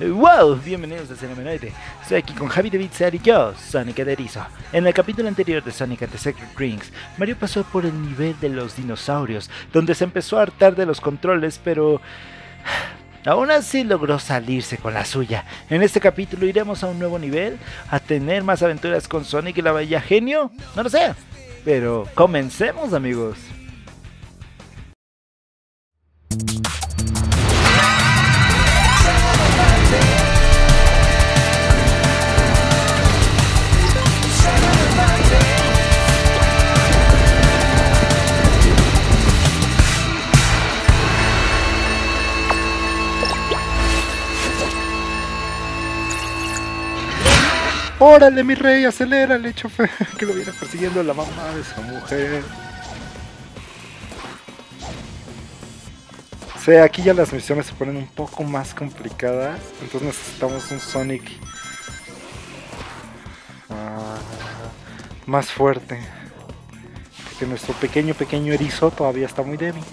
¡Wow! Bienvenidos a Cinemanoide. Estoy aquí con Javi de Bitzer y yo, Sonic Ederizo. En el capítulo anterior de Sonic and the Secret Rings, Mario pasó por el nivel de los dinosaurios, donde se empezó a hartar de los controles, pero... Aún así logró salirse con la suya. En este capítulo iremos a un nuevo nivel, a tener más aventuras con Sonic y la Bella Genio. No lo sé. Pero comencemos amigos. Órale, mi rey, acelérale, chofer. Que lo viene persiguiendo la mamá de esa mujer. Sí, aquí ya las misiones se ponen un poco más complicadas. Entonces necesitamos un Sonic ah, más fuerte. Porque nuestro pequeño, pequeño erizo todavía está muy débil.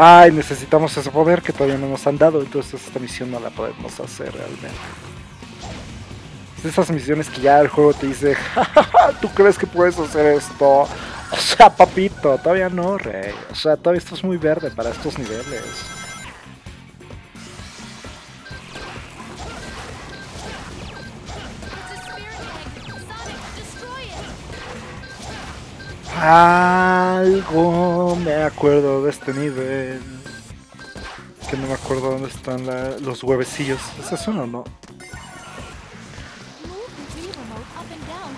Ay, necesitamos ese poder que todavía no nos han dado, entonces esta misión no la podemos hacer realmente. esas misiones que ya el juego te dice, ¿tú crees que puedes hacer esto? O sea, papito, todavía no, rey. O sea, todavía estás muy verde para estos niveles. Algo me acuerdo de este nivel. Que no me acuerdo dónde están los huevecillos. ¿Ese es uno o no?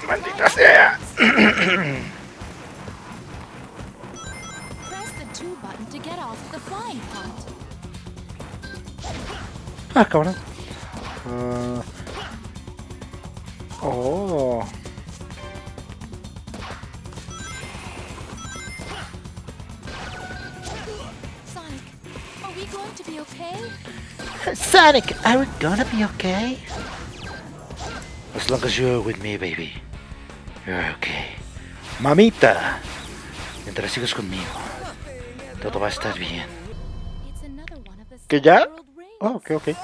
¡Maldita sea! ah, cabrón. Uh... Oh. Sonic, are we gonna be okay? As long as you're with me, baby. You're okay. Mamita, mientras sigas conmigo, todo va a estar bien. ¿Que ya? Oh, ok, ok. this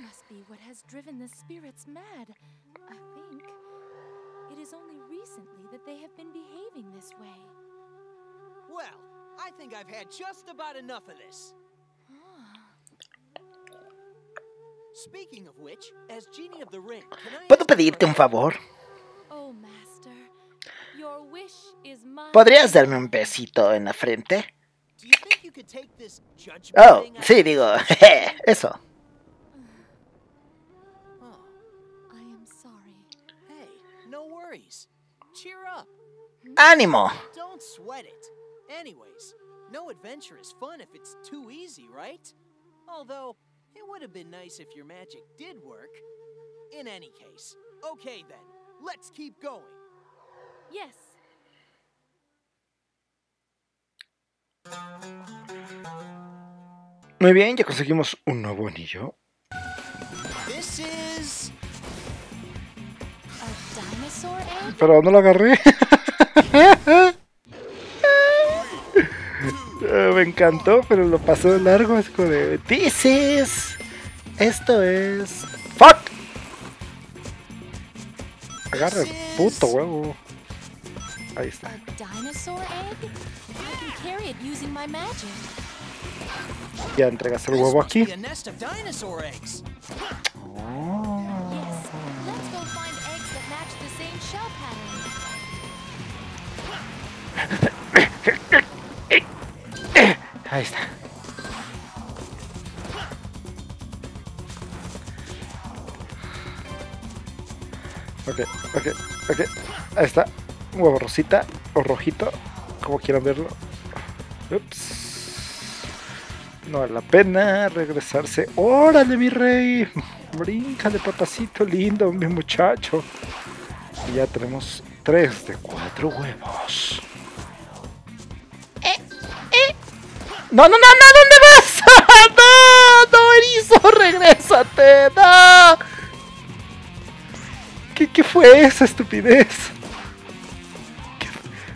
must be what has driven the spirits mad. I think it is only recently that they have been behaving this way. Well, I think I've had just about enough of this. Speaking of which, as genie of the ring, can I ¿Puedo pedirte un favor? Oh, master. Your wish is mine. ¿Podrías darme un besito en la frente? Oh, sí, digo, eso. Oh, I am sorry. hey, no worries. Cheer up. ¡Ánimo! No adventure is fun if it's too easy, right? Although, it would have been nice if your magic did work. In any case, okay then, let's keep going. Yes. Muy bien, ya conseguimos un nuevo anillo. This is. A dinosaur egg? Pero no lo agarré. Me encantó, pero lo pasó de largo. Es como de. This is. Esto es. ¡Fuck! Agarra el puto huevo. Ahí está. A dinosaur egg? I can carry it using my magic. Ya entregas el huevo aquí. Oh. Ahí está. Ok, ok, ok. Ahí está. Huevo rosita o rojito, como quieran verlo. Ups. No vale la pena regresarse. ¡Órale, mi rey! Bríncale, papacito lindo, mi muchacho. Y ya tenemos tres de cuatro huevos. ¡No, no, no, no! ¿Dónde vas? ¡No! ¡No, Erizo! ¡Regrésate! ¡No! ¿Qué, qué fue esa estupidez? ¿Qué-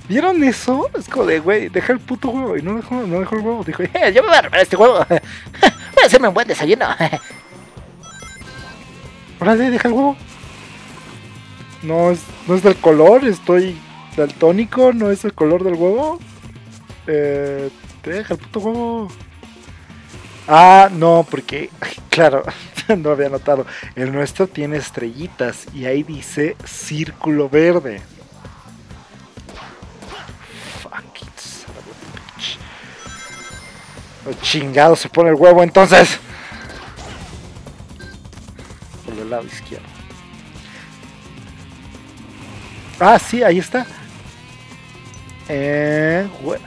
¿Vieron eso? Es como de, güey, deja el puto huevo. Y no dejó, no dejó el huevo. Dijo, eh, yo me voy a robar este huevo. voy a hacerme un buen desayuno. Órale, deja el huevo. No es, no es del color, estoy daltónico, no es el color del huevo. Eh, deja el puto huevo. Ah, no, porque, claro, no había notado. El nuestro tiene estrellitas y ahí dice círculo verde. Fuck it, bitch. Oh, chingado se pone el huevo entonces. Por el lado izquierdo. Ah, sí, ahí está. Eh, hue-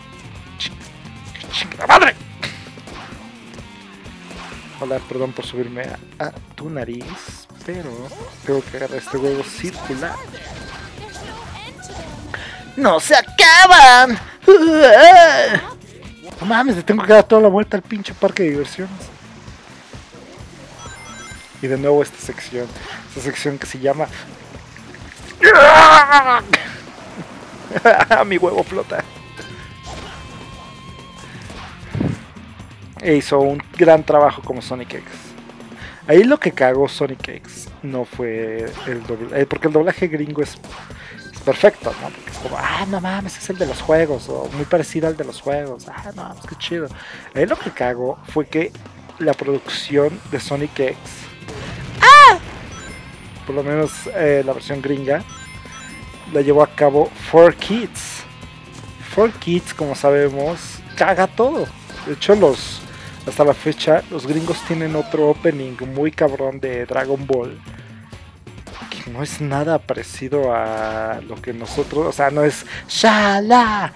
Madre. Hola, perdón por subirme a, a tu nariz, pero tengo que agarrar este huevo circular. ¡No se acaban! No mames, le tengo que dar toda la vuelta al pinche parque de diversiones. Y de nuevo esta sección, esta sección que se llama... Mi huevo flota. E hizo un gran trabajo como Sonic X. Ahí lo que cagó Sonic X no fue el doblaje, porque el doblaje gringo es, es perfecto, ¿no? Porque es como, ah, no mames, es el de los juegos, o muy parecido al de los juegos, ah, no mames, qué chido. Ahí lo que cagó fue que la producción de Sonic X, ¡ah! por lo menos eh, la versión gringa, la llevó a cabo 4Kids. 4Kids, como sabemos, caga todo. De hecho, los hasta la fecha, los gringos tienen otro opening muy cabrón de Dragon Ball. Que no es nada parecido a lo que nosotros, o sea, no es shala,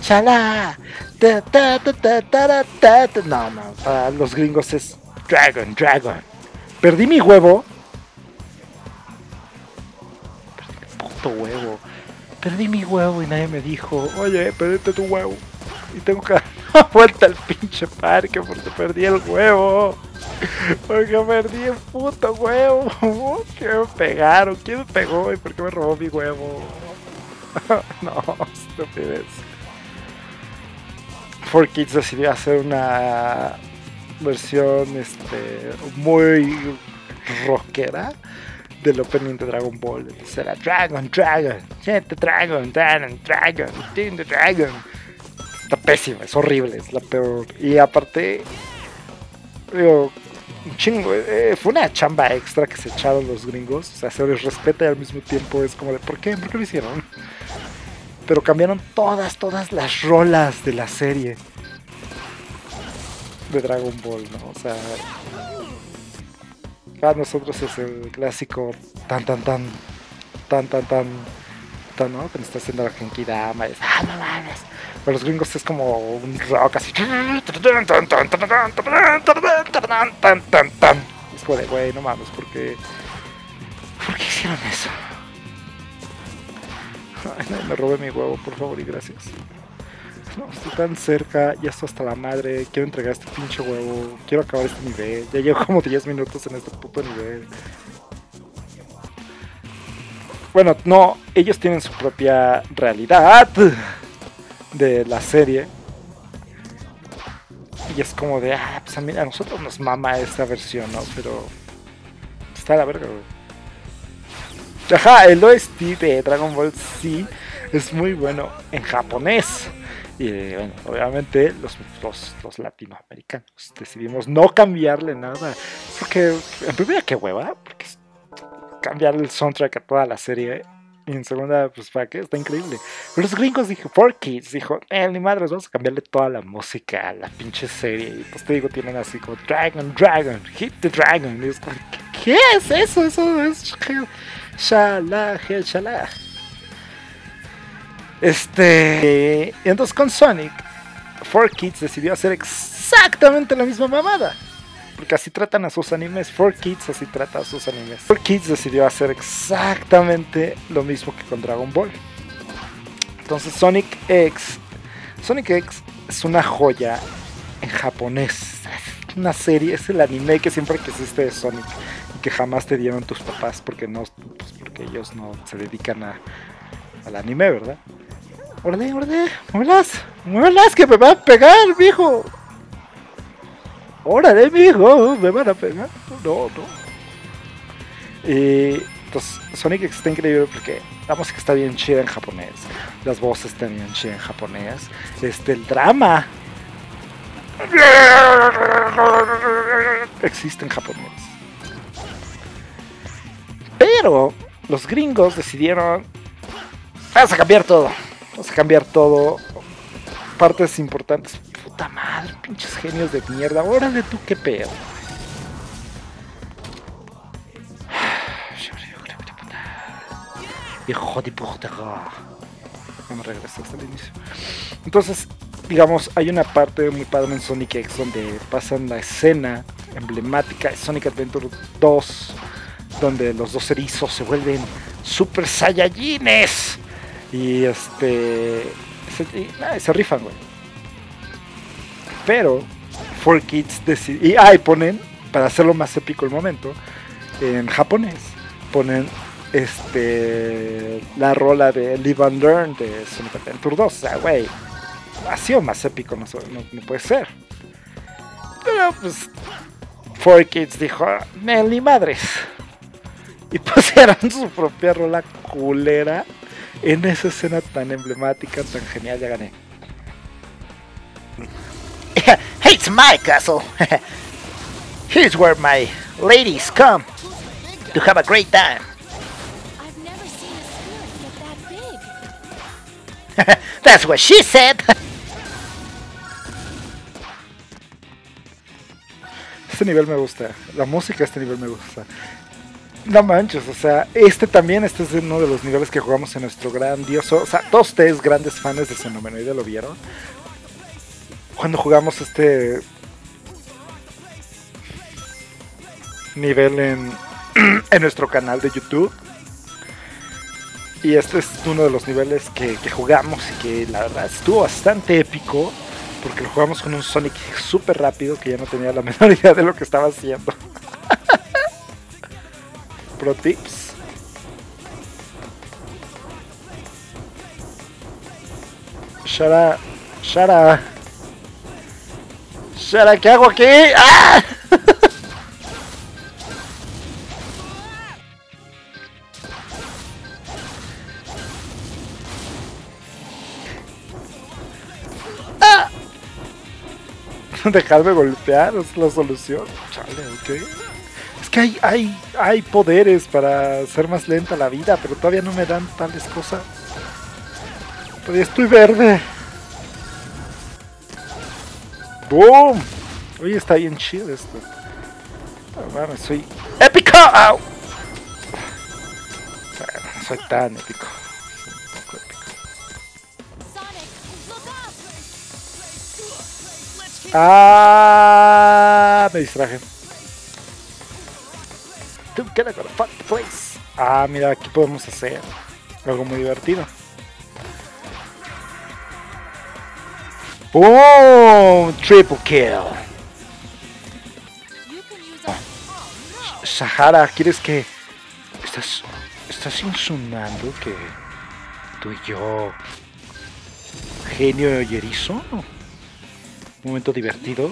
chala, ta, ta, ta, ta, ta, ta, ta. no, no, para los gringos es Dragon, Dragon. Perdí mi huevo. Perdí mi puto huevo. Perdí mi huevo y nadie me dijo, oye, perdiste tu huevo. Y tengo que dar una vuelta al pinche parque porque perdí el huevo. Porque perdí el puto huevo. ¿Qué me pegaron? ¿Quién me pegó? ¿Y por qué me robó mi huevo? no, estupidez. 4Kids decidió hacer una versión este, muy rockera del opening de Dragon Ball. Entonces era Dragon, Dragon, Get the Dragon, Dragon, Dragon, Team Dragon. Está pésima, es horrible, es la peor. Y aparte, digo, un chingo, eh, fue una chamba extra que se echaron los gringos. O sea, se les respeta y al mismo tiempo es como de, ¿por qué? ¿Por qué lo hicieron? Pero cambiaron todas, todas las rolas de la serie de Dragon Ball, ¿no? O sea, para nosotros es el clásico tan, tan, tan, tan, tan, tan, tan, ¿no? Nos está haciendo la Genki Dama. y es, ah, no mames. Para los gringos es como un rock así. Es de, güey, no mames, ¿por qué? ¿Por qué hicieron eso? Ay, no, me robé mi huevo, por favor y gracias. No, estoy tan cerca, ya estoy hasta la madre, quiero entregar este pinche huevo, quiero acabar este nivel, ya llevo como 10 minutos en este puto nivel. Bueno, no, ellos tienen su propia realidad de la serie. Y es como de, ah, pues a, mí, a nosotros nos mama esta versión, ¿no? Pero está la verga, güey. Ajá, el OST de Dragon Ball Z es muy bueno en japonés. Y bueno, obviamente los, los, los, latinoamericanos decidimos no cambiarle nada. Porque en que hueva, porque cambiar el soundtrack a toda la serie. Y en segunda, pues para qué, está increíble. Pero los gringos dijo, 4Kids, dijo, eh, ni madres, vamos a cambiarle toda la música a la pinche serie. Y pues te digo, tienen así como Dragon, Dragon, Hit the Dragon. Y es como, ¿qué es eso? Eso es Shala, shala. Este. Y entonces con Sonic, 4Kids decidió hacer exactamente la misma mamada. Porque así tratan a sus animes. 4Kids así trata a sus animes. 4Kids decidió hacer exactamente lo mismo que con Dragon Ball. Entonces Sonic X. Sonic X es una joya en japonés. Es una serie, es el anime que siempre quisiste de Sonic. Y que jamás te dieron tus papás porque no. Pues porque ellos no se dedican a, al anime, ¿verdad? Órale, órale, muévelas, muévelas que me van a pegar, viejo. Órale, mijo, me van a pegar. No, no. Y entonces, Sonic está increíble porque la música está bien chida en japonés. Las voces están bien chidas en japonés. Este, el drama existe en japonés. Pero los gringos decidieron. Vamos a cambiar todo. Vamos a cambiar todo. Partes importantes. Pinches genios de mierda. Órale tú, qué pedo. Hijo de puta. Vamos a regresar hasta el inicio. Entonces, digamos, hay una parte muy padre en Sonic X donde pasan la escena emblemática de Sonic Adventure 2, donde los dos erizos se vuelven super saiyajines. Y este. Se, se rifan, güey. Pero, 4Kids decide. Y ahí ponen, para hacerlo más épico el momento, en japonés, ponen este la rola de Live and Learn de Sonic Adventure 2. O sea, güey, ha sido más épico, no puede ser. Pero pues, 4Kids dijo, ni madres. Y pusieron su propia rola culera en esa escena tan emblemática, tan genial, ya gané. My castle. Here's where my ladies come to have a great time. I've never seen a spirit get that big. That's what she said. Este nivel me gusta, la música de este nivel me gusta. No manches, o sea, este también, este es uno de los niveles que jugamos en nuestro grandioso. O sea, todos ustedes, grandes fans de Xenomenoide, lo vieron. Cuando jugamos este nivel en, en nuestro canal de YouTube. Y este es uno de los niveles que, que jugamos y que la verdad estuvo bastante épico. Porque lo jugamos con un Sonic súper rápido que ya no tenía la menor idea de lo que estaba haciendo. Pro tips. Shara, Shara. Shara, ¿qué hago aquí? ¡Ah! Dejarme golpear es la solución. Chale, ok. Es que hay, hay, hay poderes para hacer más lenta la vida, pero todavía no me dan tales cosas. Todavía estoy verde. ¡Boom! Oye, está bien chido esto. Oh, mames, soy épico. ¡Au! No soy tan épico. Soy un poco épico. Ah, me distraje. Ah, mira, aquí podemos hacer algo muy divertido. ¡Boom! Triple kill. Sahara, ¿quieres que... ¿Estás, estás insinuando que tú y yo... Genio y erizo? Un momento divertido.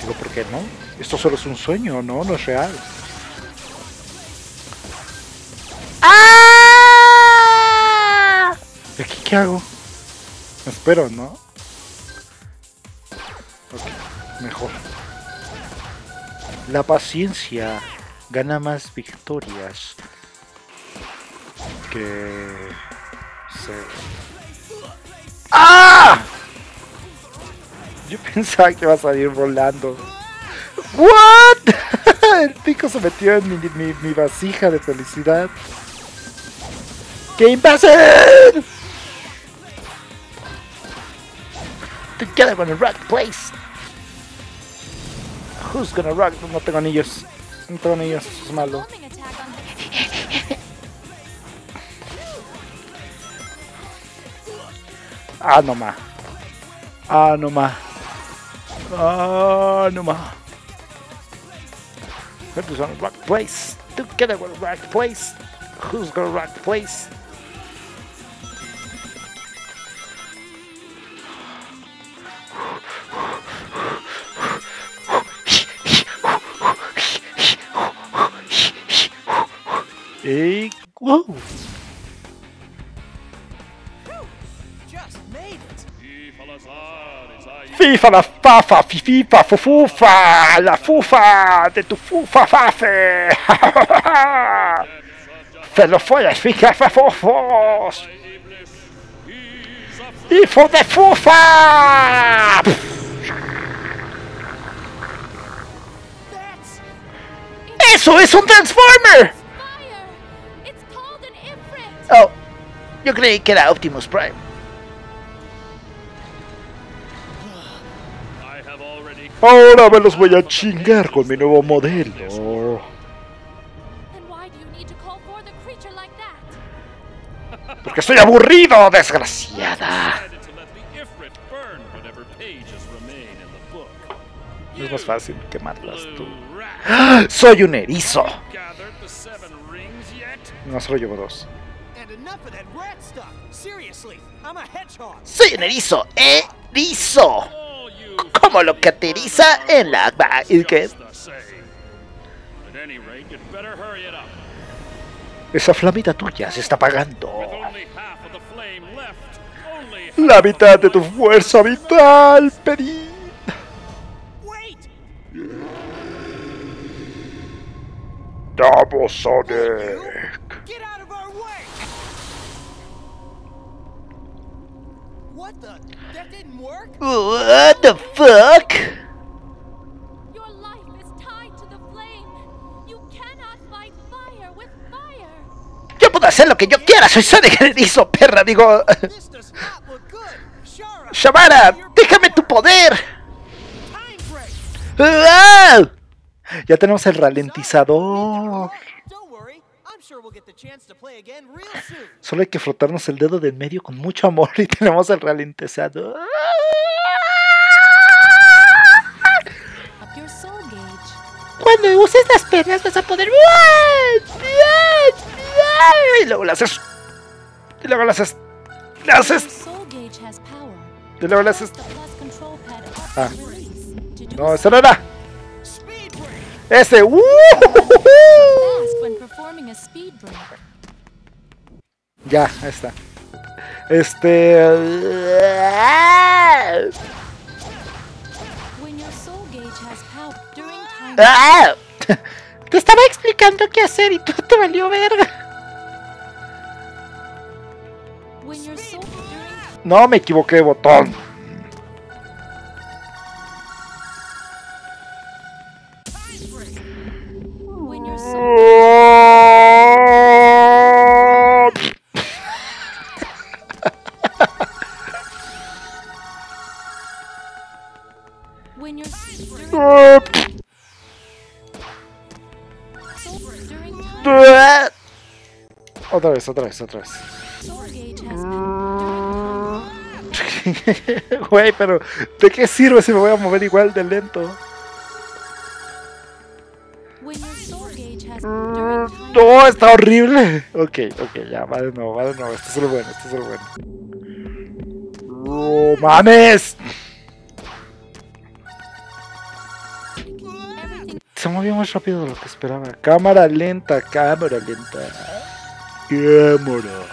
Digo, ¿por qué no? Esto solo es un sueño, ¿no? No es real. ¿Y aquí qué hago? Espero, ¿no? Ok, mejor. La paciencia gana más victorias que... ser. ¡Ah! Yo pensaba que iba a salir volando. ¿What? El pico se metió en mi, mi, vasija de felicidad. ¡Qué imbécil! Together gonna rock the place. Who's gonna rock? No tengo anillos. No tengo anillos, eso es malo. On Ah, no ma. Ah, no ma. Ah, no ma. Who's gonna rock the place? Together gonna rock the place. Who's gonna rock the place? ¡Ey! ¡Wow! Just made it. ¡FIFA la fafa! ¡Fififa! ¡Fufufa! ¡La fufa! ¡De tu fufa fafe! ¡Se lo follas! ¡Fija fafofos! ¡Hijo de fufa! ¡Eso es un Transformer! Oh, yo creí que era Optimus Prime. Ahora me los voy a chingar con mi nuevo modelo. Porque estoy aburrido, desgraciada. Es más fácil quemarlas tú. ¡Ah! ¡Soy un erizo! No solo llevo dos. ¡Soy un erizo! ¡Erizo! Como lo que aterriza en la... ¿Y qué? is the same. At any rate, you'd better hurry it up. Esa flamita tuya se está apagando. La mitad de tu fuerza vital, Peri. Wait! What the? That didn't work? What the fuck? Your life is tied to the flame. You cannot fight fire with fire. Yo puedo hacer lo que yo quiera, soy Sonic el erizo, perra, digo... Shamara, déjame tu poder. ¡Ah! Ya tenemos el ralentizador. Solo hay que frotarnos el dedo del medio con mucho amor y tenemos el gauge. Cuando uses las pernas vas a poder... Y luego las haces... Y luego las haces... Las haces... Y luego las haces... Ah. No, so eso no era. Ese... ¡Uh! Ya, ahí está. Este... Te estaba explicando qué hacer y tú te valió verga. No, me equivoqué de botón. Otra vez, otra vez, otra vez. power Güey, pero ¿de qué sirve si me voy a mover igual de lento? No, está horrible. Ok, ok, ya, va de nuevo, va de nuevo. Este es el bueno, este es el bueno. ¡No mames! Se movió más rápido de lo que esperaba. Cámara lenta, cámara lenta. Cámara.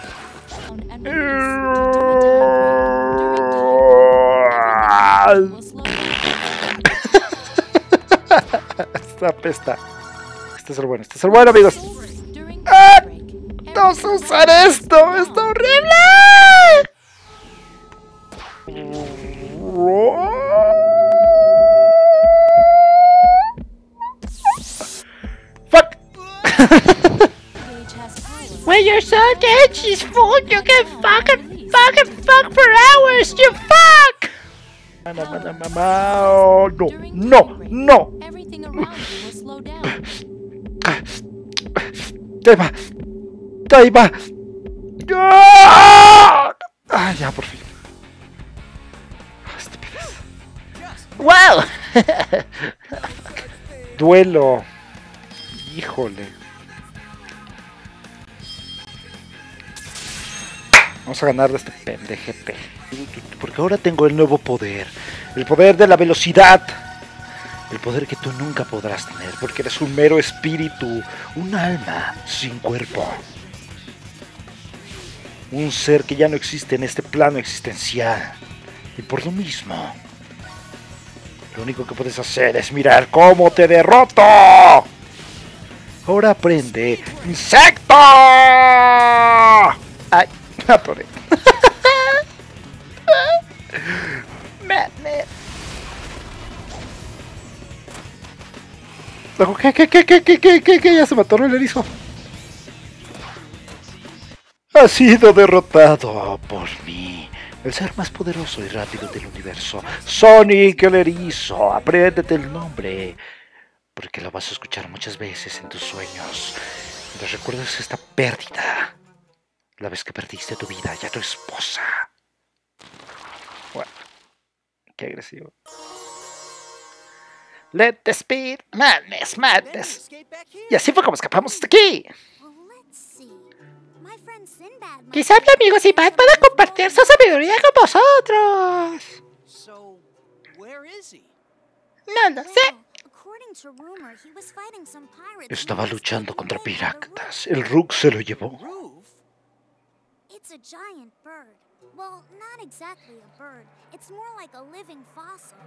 Esta pesta. Este es el bueno, este es el bueno, amigos. Ah, No sé usar esto, está horrible. When your soul gauge is full, you can fucking fucking fuck for hours. You fuck. No, no, no, no, no, During time no, break, no. Everything around you will slow down. Ahí va. Ahí va. ¡Ah! Ah, ya, por fin. Ah, Estupidez. ¡Wow! Duelo. Híjole. Vamos a ganar de este pendejete. Porque ahora tengo el nuevo poder. El poder de la velocidad. El poder que tú nunca podrás tener. Porque eres un mero espíritu. Un alma sin cuerpo. Un ser que ya no existe en este plano existencial. Y por lo mismo. Lo único que puedes hacer es mirar cómo te derroto. Ahora aprende. ¡Insecto! Ay, Luego, ¿Qué, qué, qué, qué, qué, qué, qué, qué? Ya se me atoró el erizo. Ha sido derrotado por mí. El ser más poderoso y rápido del universo. Sonic el erizo. Apréndete el nombre. Porque lo vas a escuchar muchas veces en tus sueños. Mientras recuerdas esta pérdida. La vez que perdiste tu vida y a tu esposa. Bueno, qué agresivo. Let the speed, madness, madness. Y así fue como escapamos hasta aquí. Quizá mi amigo Sinbad pueda compartir su sabiduría con vosotros. So, where is he? No lo sé. Well, according to rumor, he was fighting some pirates. Estaba luchando contra piratas. El Rook se lo llevó. Roof? It's a giant bird. Well, not exactly a bird. It's more like a living fossil.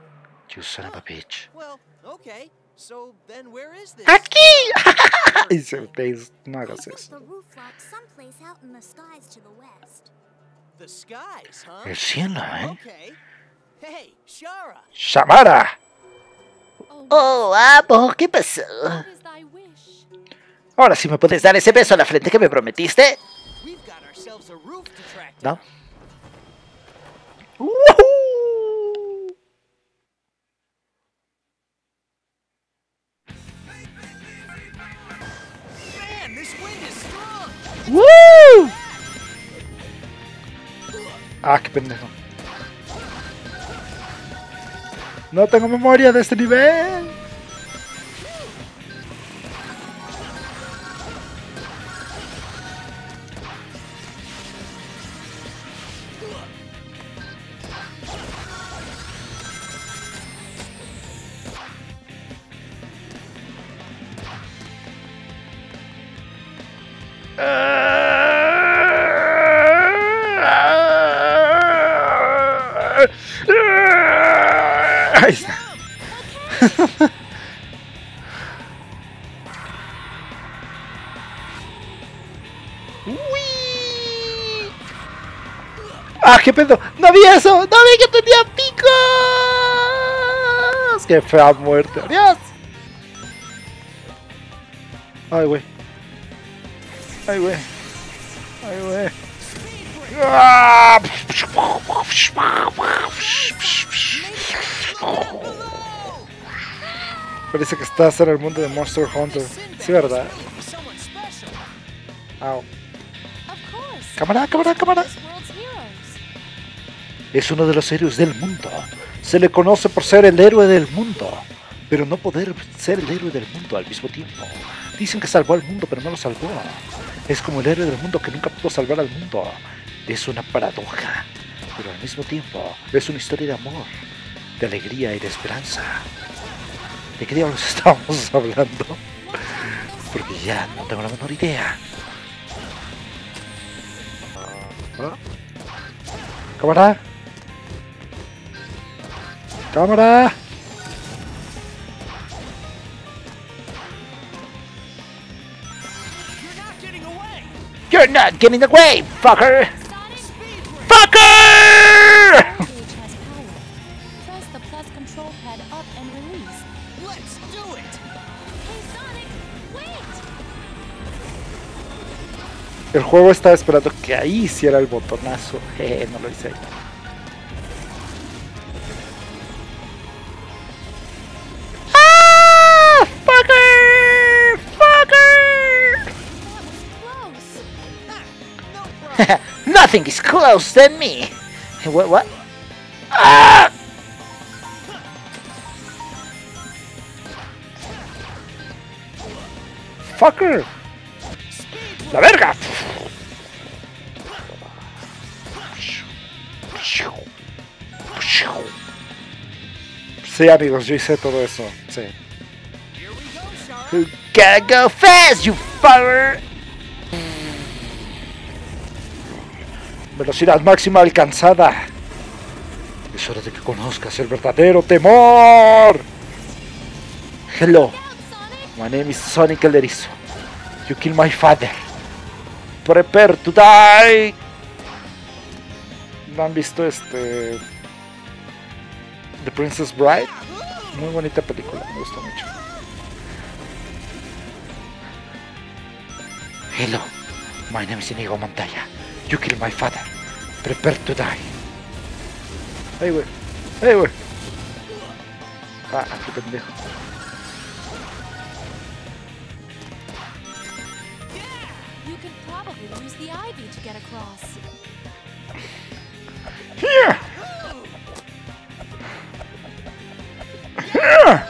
You son of a bitch. Well, okay. So then where is this? ¡Aquí! bird Y se thing? te no I hagas think eso. the roof rock's someplace out in the skies to the west. The skies, huh? El cielo, ¿eh? Okay. Hey, Shara. ¡Shamara! Oh, Oh, amo, ¿qué pasó? what is thy wish? Ahora sí me puedes dar ese beso a la frente que me prometiste. We've got ourselves a roof to track No. down. ¡Woohoo! Man, this wind is strong. ¡Woo! Ah, qué pendejo. No tengo memoria de este nivel. Ahí está. ¡Ah, qué pedo! ¡No vi eso! ¡No vi que tenía picos! ¡Qué fea muerte! ¡Adiós! ¡Ay, güey! ¡Ay, güey! ¡Ay, güey! ¡Ah! Parece que estás en el mundo de Monster Hunter. Sí, ¿verdad? Au. Cámara, cámara, cámara. Es uno de los héroes del mundo. Se le conoce por ser el héroe del mundo, pero no poder ser el héroe del mundo al mismo tiempo. Dicen que salvó al mundo, pero no lo salvó. Es como el héroe del mundo que nunca pudo salvar al mundo. Es una paradoja, pero al mismo tiempo es una historia de amor, de alegría y de esperanza. ¿De qué diablos estábamos hablando? Porque ya no tengo la menor idea. ¿Ah? ¿Cámara? ¡Cámara! You're not getting away. Fucker! Fucker! El juego estaba esperando que ahí hiciera el botonazo. Jeje, no lo hice ahí. ¡Ah! ¡Fucker! ¡Fucker! Nothing is close than me. What? What? Ah! Fucker. La verga. Sí, amigos, yo hice todo eso. Sí. Shara. Gotta go fast, you fucker. Velocidad máxima alcanzada. Es hora de que conozcas el verdadero temor. Hello, my name is Sonic el Erizo. You killed my father. Prepare to die. ¿No han visto este. The Princess Bride? Muy bonita película, me gusta mucho. Hello, my name is Inigo Montoya. You killed my father. Prepare to die. ¡Ay, güey! ¡Ay, güey! Ah, qué pendejo. You Ah.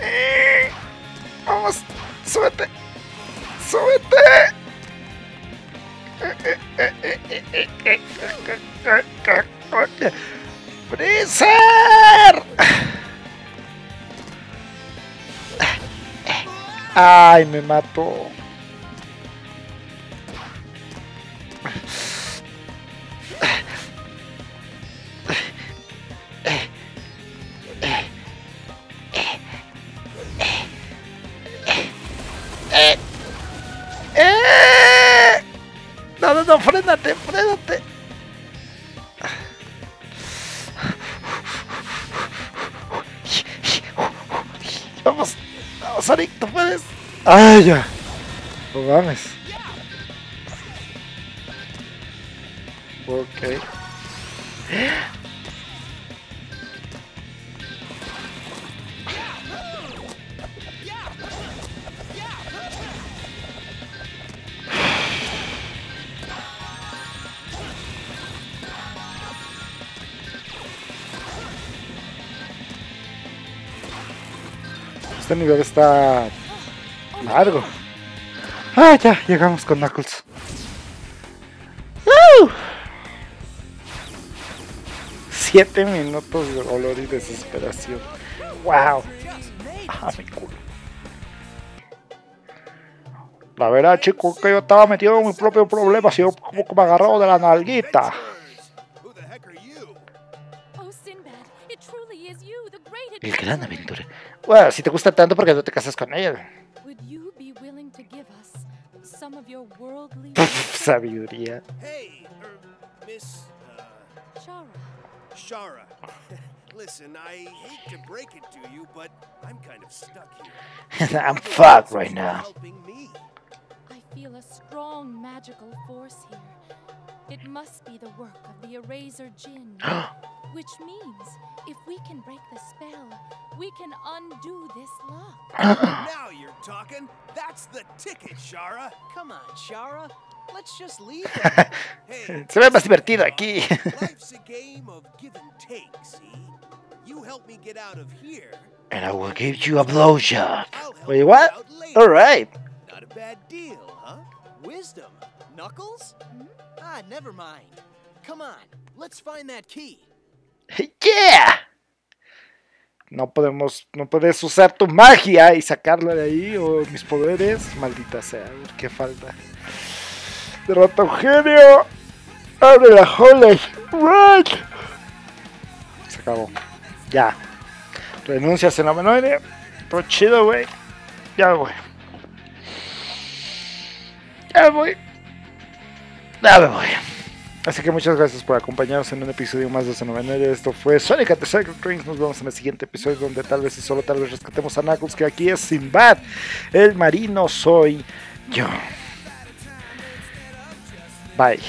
Eh, Vamos, súbete. Súbete. ¡Freezer! Ay, me mató. ¡Ay, ya! No mames. Ok. Este nivel está largo. Ah, ya, llegamos con Knuckles. ¡Uh! Siete minutos de dolor y desesperación. ¡Wow! Ah, mi culo. La verdad, chico, que yo estaba metido en mi propio problema, así como que me agarró de la nalguita. Oh, El gran aventura. Bueno, si te gusta tanto, ¿por qué no te casas con ella? Some of your worldly Sabiduría. Hey, er, Miss uh, Shara? Shara. Listen, I hate to break it to you, but I'm kind of stuck here. I'm fucked right now. Me. I feel a strong magical force here. It must be the work of the Eraser Jinn. which means if we can break the spell, we can undo this lock. now you're talking. That's the ticket, Shara. Come on, Shara. Let's just leave it. Hey, Se ve más divertido aquí. life's a game of give and take, see? You help me get out of here. And I will give you a blowjob. I'll Wait, what? Alright. Not a bad deal, huh? Wisdom? Knuckles? Ah, never mind. Come on, let's find that key. ¡Yeah! No podemos, no puedes usar tu magia y sacarla de ahí o mis poderes. Maldita sea, a qué falta. Derrota a un genio. Abre la Red. Se acabó. Ya. Renuncia a Fenomenoide. Todo chido, güey. Ya voy. Ya voy. Ya me voy. Así que muchas gracias por acompañarnos en un episodio más de Xenomenere. Esto fue Sonic at the Sacred Rings. Nos vemos en el siguiente episodio donde tal vez y solo tal vez rescatemos a Knuckles, que aquí es Sinbad. El marino soy yo. Bye.